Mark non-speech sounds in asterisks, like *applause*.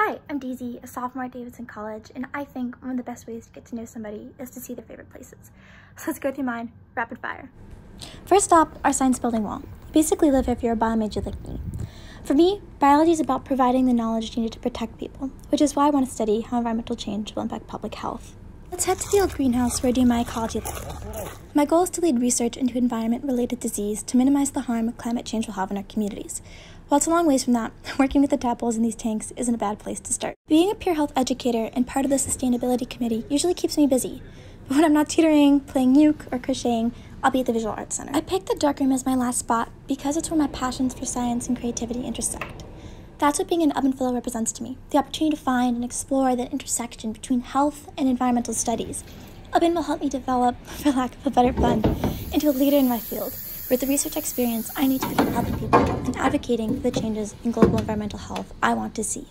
Hi, I'm Daisy, a sophomore at Davidson College, and I think one of the best ways to get to know somebody is to see their favorite places. So let's go through mine, rapid fire. First up, our science building wall. You basically live if you're a bio major like me. For me, biology is about providing the knowledge needed to protect people, which is why I want to study how environmental change will impact public health. Let's head to the old greenhouse where I do my ecology lab. My goal is to lead research into environment-related disease to minimize the harm climate change will have on our communities. While it's a long ways from that, *laughs* working with the tadpoles in these tanks isn't a bad place to start. Being a peer health educator and part of the sustainability committee usually keeps me busy. *laughs* But when I'm not tutoring, playing uke, or crocheting, I'll be at the Visual Arts Center. I picked the darkroom as my last spot because it's where my passions for science and creativity intersect. That's what being an Ubben Fellow represents to me the opportunity to find and explore that intersection between health and environmental studies. Ubben will help me develop, *laughs* for lack of a better pun, into a leader in my field. With the research experience I need to begin helping people and advocating for the changes in global environmental health I want to see.